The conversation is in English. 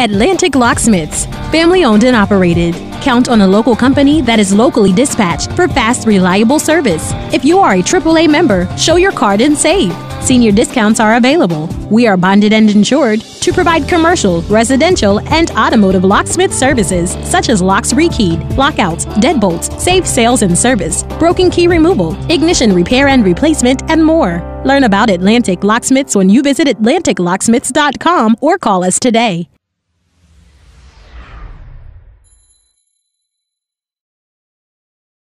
Atlantic Locksmiths, family owned and operated. Count on a local company that is locally dispatched for fast, reliable service. If you are a AAA member, show your card and save. Senior discounts are available. We are bonded and insured to provide commercial, residential, and automotive locksmith services such as locks rekeyed, lockouts, deadbolts, safe sales and service, broken key removal, ignition repair and replacement, and more. Learn about Atlantic Locksmiths when you visit AtlanticLocksmiths.com or call us today.